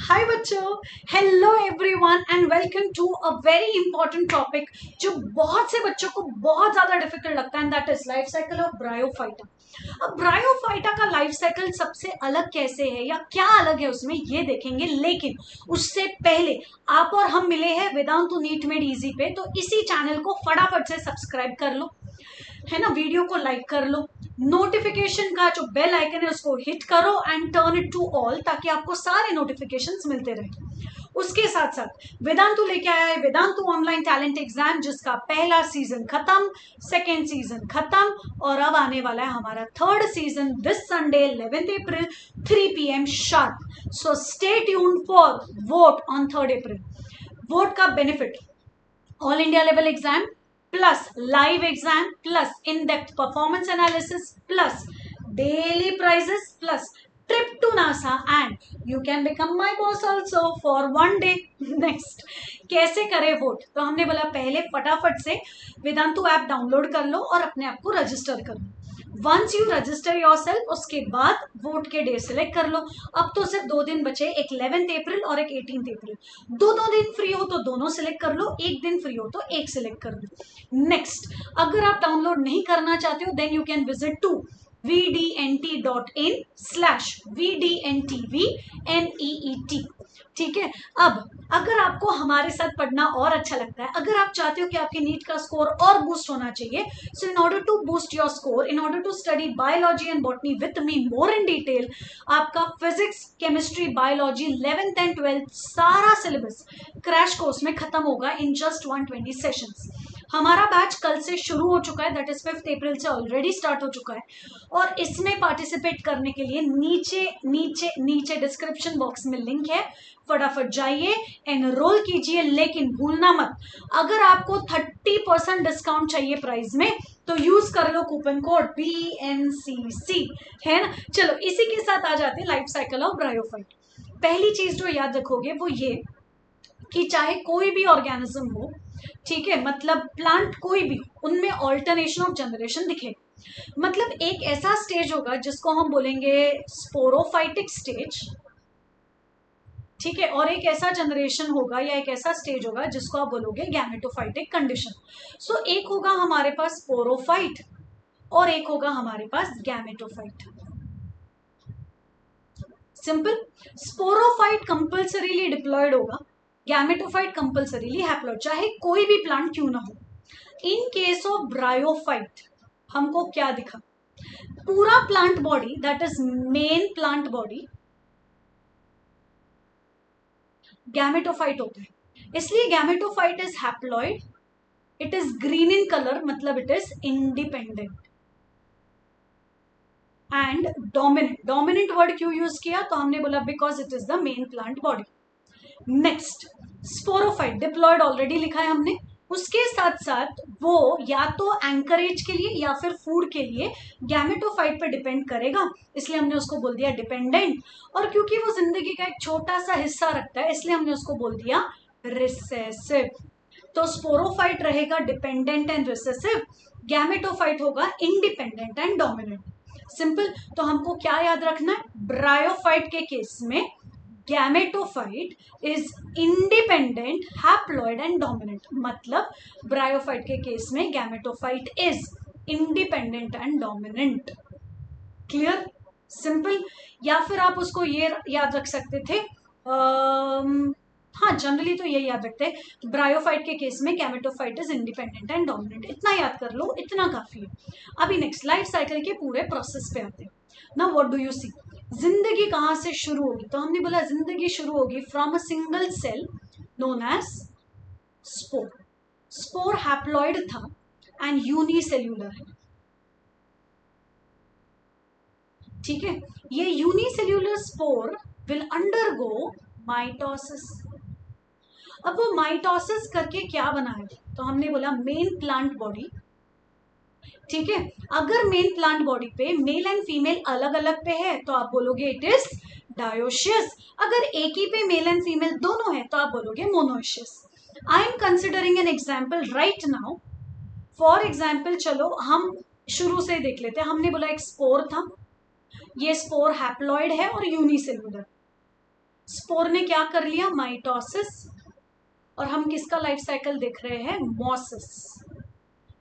हाय बच्चों. Hello everyone and welcome to a very important topic जो बहुत से बच्चों को बहुत ज़्यादा डिफ़िकल्ट लगता है that is life cycle of bryophyta अब ब्रायोफाइटा का लाइफ साइकिल सबसे अलग कैसे है या क्या अलग है उसमें ये देखेंगे, लेकिन उससे पहले आप और हम मिले हैं वेदांतु नीट मेड इजी पे तो इसी चैनल को फटाफट से सब्सक्राइब कर लो, है ना? वीडियो को लाइक कर लो नोटिफिकेशन का जो बेल आइकन है, उसको हिट करो and turn it to all ताकि आपको सारे नोटिफिकेशंस मिलते रहे। उसके साथ साथ वेदांतु लेके आया है। वेदांतु ऑनलाइन टैलेंट एग्ज़ाम जिसका पहला सीज़न खत्म सेकेंड सीज़न खत्म और अब आने वाला है हमारा third season this Sunday 11th April 3 PM sharp so stay tuned for vote on third April vote का benefit all India level exam plus live exam plus in depth performance analysis plus daily prizes plus trip to NASA and you can become my boss also for one day next कैसे करे vote तो हमने बोला पहले फटाफट से Vedantu app download कर लो और अपने आप को रजिस्टर कर। लो once you register yourself उसके बाद वोट के डे सिलेक्ट कर लो। अब तो सिर्फ़ दो दिन बचे, एक इलेवेंथ अप्रैल और एक एटीन अप्रैल दोनों दिन फ्री हो तो दोनों सिलेक्ट कर लो, एक दिन फ्री हो तो एक सिलेक्ट कर लो। नेक्स्ट अगर आप डाउनलोड नहीं करना चाहते हो then you can visit to vdnt.in slash vdntv ठीक है? अब, अगर आपको हमारे साथ पढ़ना और अच्छा लगता है, अगर आप चाहते हो कि आपके नीट का स्कोर और बूस्ट होना चाहिए so in order to boost your score in order to study biology and botany with me more in detail आपका physics chemistry biology eleventh and twelfth सारा सिलेबस क्रैश कोर्स में खत्म होगा in just one twenty sessions हमारा batch कल से शुरू हो चुका है दैट इज़ फिफ्थ अप्रैल से ऑलरेडी स्टार्ट हो चुका है। और इसमें पार्टिसिपेट करने के लिए नीचे नीचे नीचे डिस्क्रिप्शन बॉक्स में लिंक है। फटाफट जाइए एनरोल कीजिए, लेकिन भूलना मत। अगर आपको थर्टी परसेंट डिस्काउंट चाहिए प्राइस में तो यूज़ कर लो coupon code B N C C है ना? चलो, इसी के साथ आ जाते हैं लाइफ साइकिल ऑफ़ ब्रायोफाइट पहली चीज़ जो याद रखोगे वो ये कि चाहे कोई भी ऑर्गेनिज्म हो ठीक है? मतलब प्लांट कोई भी, उनमें ऑल्टरनेशन ऑफ़ जनरेशन दिखे। मतलब एक ऐसा स्टेज होगा जिसको हम बोलेंगे स्पोरोफाइटिक स्टेज ठीक है? और एक ऐसा जनरेशन होगा या एक ऐसा स्टेज होगा जिसको आप बोलोगे गैमेटोफाइटिक कंडीशन सो एक होगा हमारे पास स्पोरोफाइट और एक होगा हमारे पास gametophyte simple sporophyte compulsorily diploid होगा। गैमेटोफाइट कंपल्सरीली हैप्लॉइड चाहे कोई भी प्लांट क्यों ना हो। इन केस ऑफ़ ब्रायोफाइट हमको क्या दिखा? पूरा plant body that is main plant body gametophyte होता है। इसलिए gametophyte is haploid it is green in colour मतलब it is independent and dominant dominant word क्यों यूज़ किया? तो हमने बोला because it is the main plant body next sporophyte diploid already लिखा है हमने। उसके साथ साथ वो या तो एंकरेज के लिए या फिर फ़ूड के लिए गैमेटोफाइट पर डिपेंड करेगा। इसलिए हमने उसको बोल दिया डिपेंडेंट और क्योंकि वो ज़िंदगी का एक छोटा सा हिस्सा रखता है, इसलिए हमने उसको बोल दिया रिसेसिव तो स्पोरोफाइट रहेगा डिपेंडेंट एंड रिसेसिव गैमेटोफाइट होगा इंडिपेंडेंट एंड डोमिनेंट सिंपल तो हमको क्या याद रखना है? ब्रायोफाइट के केस में gametophyte is independent haploid and dominant मतलब ब्रायोफाइट के केस में gametophyte is independent and dominant clear simple या फिर आप उसको ये याद रख सकते थे? um, हाँ जनरली तो ये याद रखते हैं। ब्रायोफाइट के केस में gametophyte is independent and dominant इतना याद कर लो इतना काफ़ी है। अभी नेक्स्ट लाइफ साइकिल के पूरे प्रोसेस पे आते हैं। ना व्हाट डू यू सी ज़िंदगी कहाँ से शुरू होगी? तो हमने बोला ज़िंदगी शुरू होगी from a single cell known as spore spore haploid था एंड यूनिसेल्यूलर है। ठीक है? ये unicellular spore will undergo mitosis अब वो माइटोसिस करके क्या बनाएगा? तो हमने बोला मेन प्लांट बॉडी ठीक है? अगर मेन प्लांट बॉडी पे मेल एंड फीमेल अलग अलग पे है तो आप बोलोगे इट इज़ डायोशियस अगर एक ही पे मेल एंड फीमेल दोनों है तो आप बोलोगे monoecious I am considering an example right now for example चलो, हम शुरू से देख लेते हैं। हमने बोला एक स्पोर था। ये स्पोर हैप्लॉइड है और यूनिसेलुलर स्पोर ने क्या कर लिया? माइटोसिस और हम किसका लाइफ साइकिल देख रहे हैं? मॉसिस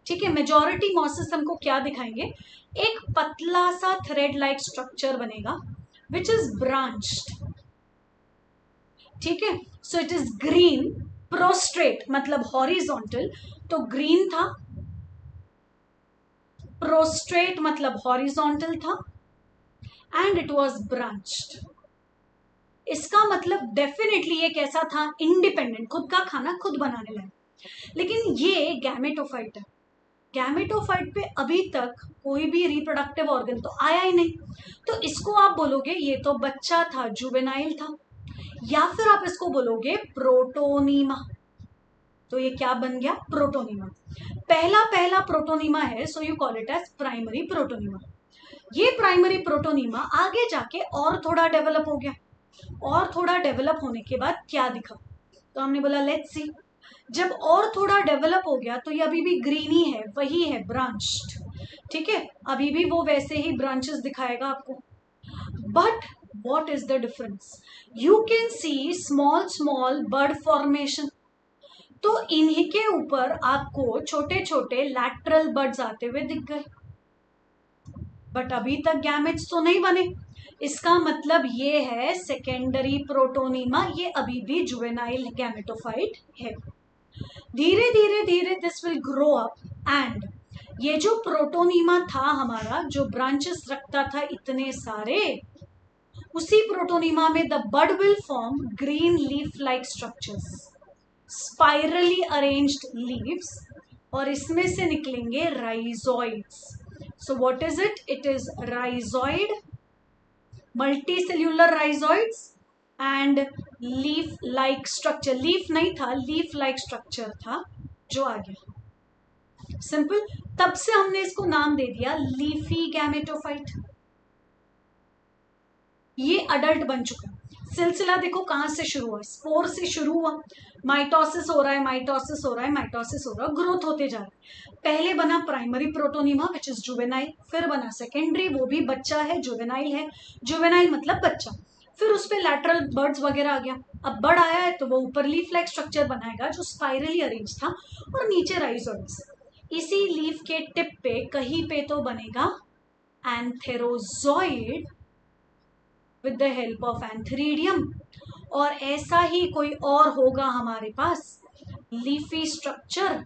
ठीक है मेजोरिटी मॉसिस हमको क्या दिखाएँगे? एक पतला सा थ्रेड लाइक स्ट्रक्चर बनेगा विच इज़ ब्रांच्ड ठीक है so it is green prostrate मतलब हॉरिजॉन्टल तो ग्रीन था प्रोस्ट्रेट मतलब हॉरिजॉन्टल था एंड इट वॉज़ ब्रांच्ड इसका मतलब डेफिनेटली ये कैसा था? इंडिपेंडेंट खुद का खाना खुद बनाने लगे। लेकिन ये गैमेटोफाइट है। गैमेटोफाइट पे अभी तक कोई भी रिप्रोडक्टिव ऑर्गन तो आया ही नहीं। तो इसको आप बोलोगे, ये तो बच्चा था जुवेनाइल था। या फिर आप इसको बोलोगे प्रोटोनीमा तो ये क्या बन गया? प्रोटोनीमा पहला पहला प्रोटोनीमा है so you call it as primary protonema ये प्राइमरी प्रोटोनीमा आगे जाके और थोड़ा डेवलप हो गया। और थोड़ा डेवलप होने के बाद क्या दिखा? तो हमने बोला लेट्स सी जब और थोड़ा डेवलप हो गया तो ये अभी भी ग्रीन ही है वही है ब्रांच्ड ठीक है? अभी भी वो वैसे ही ब्रांचेस दिखाएगा आपको. But what is the difference? You can see small small bud formation. तो इन्हीं के ऊपर आपको छोटे छोटे लैटरल बर्ड्स आते हुए दिख गए. बट अभी तक गैमेट्स तो नहीं बने. इसका मतलब ये है सेकेंडरी प्रोटोनीमा ये अभी भी जुवेनाइल गैमेटोफाइट है. धीरे धीरे धीरे this will grow up and ये जो प्रोटोनीमा था हमारा, जो ब्रांचेस रखता था इतने सारे, उसी प्रोटोनीमा में the bud will form green leaf like structures spirally arranged leaves और इसमें से निकलेंगे rhizoids so what is it it is rhizoid multicellular rhizoids and leaf like structure leaf नहीं था लीफ लाइक स्ट्रक्चर था, जो आ गया। सिंपल तब से हमने इसको नाम दे दिया लीफी गैमेटोफाइट ये अडल्ट बन चुका। सिलसिला देखो कहाँ से शुरू हुआ। स्पोर से शुरू हुआ। माइटोसिस हो रहा है माइटोसिस हो रहा है माइटोसिस हो रहा है। ग्रोथ होते जा रहा है। पहले बना primary protonema which is juvenile फिर बना सेकेंडरी वो भी बच्चा है जुवेनाइल है। जुवेनाइल मतलब बच्चा। फिर उस पर लैटरल बर्ड्स वगैरह आ गया। अब बर्ड आया है तो वो ऊपर लीफ लाइक स्ट्रक्चर बनाएगा जो स्पाइरली अरेंज था और नीचे राइजोइड्स इसी लीफ के टिप पे, कहीं पे तो बनेगा antherozoid with the help of antheridium और ऐसा ही कोई और होगा हमारे पास लीफी स्ट्रक्चर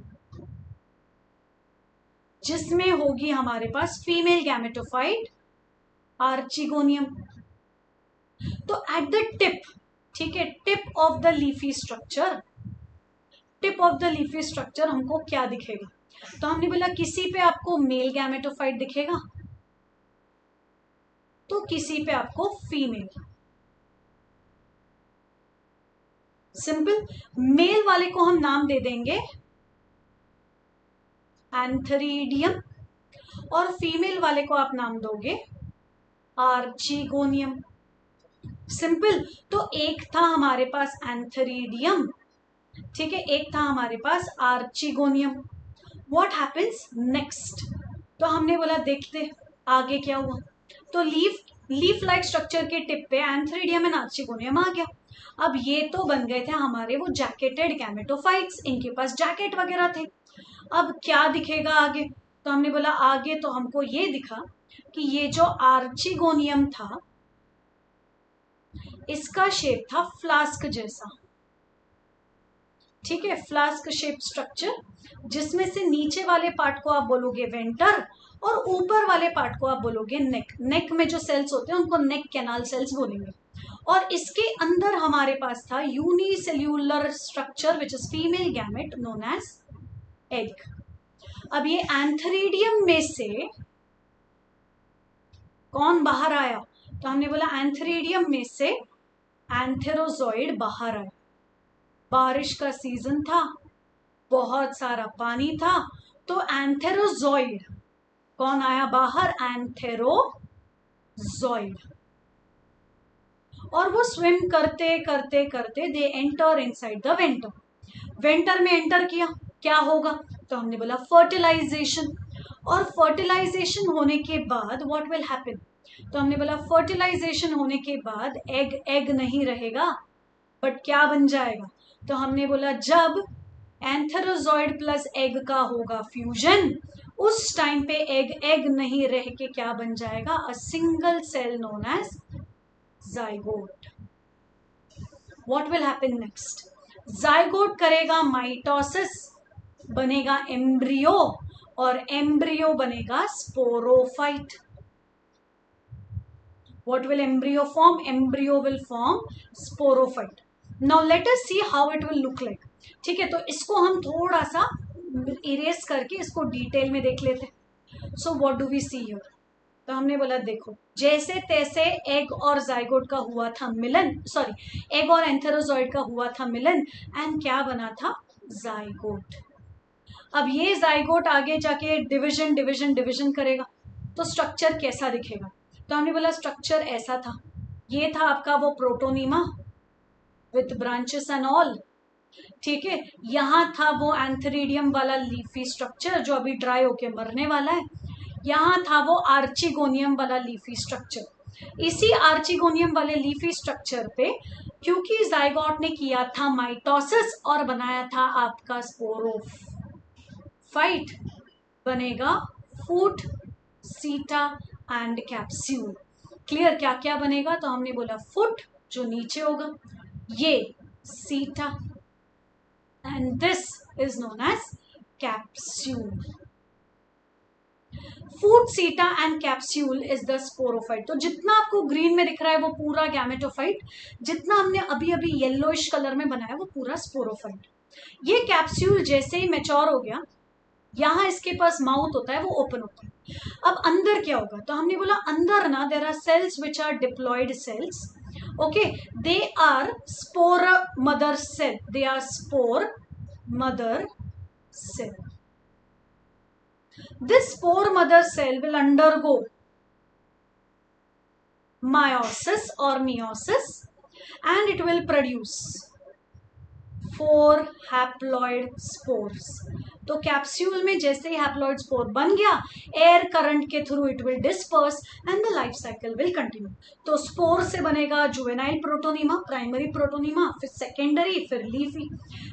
जिसमें होगी हमारे पास फीमेल गैमेटोफाइट आर्चिगोनियम तो एट द टिप ठीक है tip of the leafy structure tip of the leafy structure हमको क्या दिखेगा? तो हमने बोला, किसी पे आपको मेल गैमेटोफाइट दिखेगा तो किसी पे आपको फीमेल सिंपल मेल वाले को हम नाम दे देंगे एंथरीडियम और फीमेल वाले को आप नाम दोगे आर्चिगोनियम सिंपल तो एक था हमारे पास एंथरीडियम ठीक है? एक था हमारे पास आर्चिगोनियम व्हाट हैपेंस नेक्स्ट तो हमने बोला, देखते आगे क्या हुआ। तो लीफ लीफ लाइक स्ट्रक्चर के टिप पे एंथरीडियम एंड आर्चिगोनियम आ गया। अब ये तो बन गए थे हमारे वो जैकेटेड कैमेटोफाइट्स इनके पास जैकेट वगैरह थे। अब क्या दिखेगा आगे? तो हमने बोला, आगे तो हमको ये दिखा कि ये जो आर्चिगोनियम था इसका शेप था फ्लास्क जैसा। ठीक है फ्लास्क शेप स्ट्रक्चर जिसमें से नीचे वाले पार्ट को आप बोलोगे वेंटर और ऊपर वाले पार्ट को आप बोलोगे नेक नेक में जो सेल्स होते हैं, उनको नेक कैनाल सेल्स बोलेंगे। और इसके अंदर हमारे पास था unicellular structure which is female gamete known as egg अब ये एंथरीडियम में से कौन बाहर आया? तो हमने बोला एंथरीडियम में से एंथेरोजॉइड बाहर आया। बारिश का सीज़न था, बहुत सारा पानी था तो एंथेरोजॉइड कौन आया बाहर? एंथेरोजॉइड और वो स्विम करते करते करते they enter inside the venter venter में एंटर किया, क्या होगा? तो हमने बोला फर्टिलाइजेशन और फर्टिलाइजेशन होने के बाद व्हाट विल हैपन तो हमने बोला फर्टिलाइजेशन होने के बाद एग एग नहीं रहेगा बट क्या बन जाएगा? तो हमने बोला, जब एंथेरोजॉइड प्लस एग का होगा फ्यूजन उस टाइम पे एग एग नहीं रह के क्या बन जाएगा? A single cell known as zygote what will happen next zygote करेगा माइटोसिस बनेगा एम्ब्रियो और एम्ब्रियो बनेगा sporophyte what will embryo form? Embryo will form sporophyte. Now, let us see how it will look like. ठीक है तो इसको हम थोड़ा सा इरेज करके इसको डिटेल में देख लेते हैं। So what do we see here तो हमने बोला, देखो, जैसे तैसे एग और जाइगोट का हुआ था मिलन सॉरी एग और एंथेरोजॉइड का हुआ था मिलन एंड क्या बना था? जाइगोट अब ये जाइगोट आगे जाके डिवीज़न डिवीज़न डिवीज़न करेगा। तो स्ट्रक्चर कैसा दिखेगा? तो हमने बोला स्ट्रक्चर ऐसा था। ये था आपका वो protonema with branches and all ठीक है? यहाँ था वो एंथरीडियम वाला लीफी स्ट्रक्चर जो अभी ड्राई होके मरने वाला है। यहाँ था वो आर्चिगोनियम वाला लीफी स्ट्रक्चर इसी आर्चिगोनियम वाले लीफी स्ट्रक्चर पे क्योंकि जाइगॉट ने किया था माइटोसिस और बनाया था आपका स्पोरोफाइट बनेगा फूट सीटा एंड कैप्स्यूल क्लियर क्या क्या बनेगा? तो हमने बोला फुट जो नीचे होगा, ये seta and this is known as capsule foot seta and capsule is the sporophyte तो जितना आपको ग्रीन में दिख रहा है, वो पूरा गैमेटोफाइट जितना हमने अभी अभी येलोइश कलर में बनाया, वो पूरा स्पोरोफाइट ये कैप्स्यूल जैसे ही मेच्योर हो गया यहाँ इसके पास माउथ होता है, वो ओपन होता है। अब अंदर क्या होगा? तो हमने बोला अंदर ना there are cells which are diploid cells okay they are spore mother cell they are spore mother cell this spore mother cell will undergo meiosis or meiosis and it will produce four haploid spores तो capsule में जैसे ही haploid spore बन गया air current के through it will disperse and the life cycle will continue तो spore से बनेगा जुवेनाइल प्रोटोनिमा प्राइमरी प्रोटोनिमा फिर सेकेंडरी फिर लीफी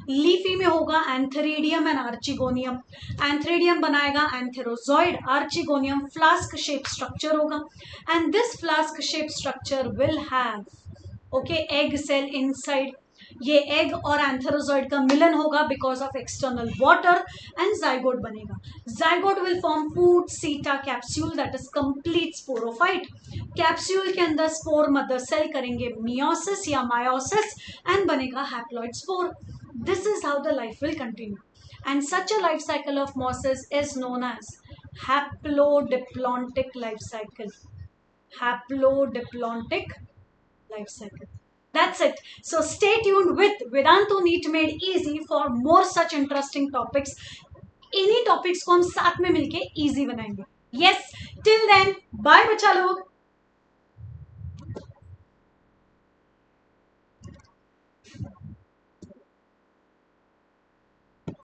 लीफी में होगा एंथेरिडियम एंड आर्चिगोनियम एंथेरिडियम बनाएगा antherozoid archegonium flask shape structure होगा. And this flask shape structure will have okay egg cell inside ये एग और एंथेरोजॉइड का मिलन होगा because of external water and zygote बनेगा। Zygote will form foot seta capsule that is complete sporophyte capsule के अंदर spore mother cell करेंगे meiosis या मायोसिस एंड बनेगा haploid spore this is how the life will continue and such a life cycle of mosses is known as haplodiplontic life cycle. Haplodiplontic life cycle. That's it. So stay tuned with Vedantu Neat Made Easy for more such interesting topics. इन्हीं topics को हम साथ में मिलके easy बनाएँगे yes till then bye बच्चा लोग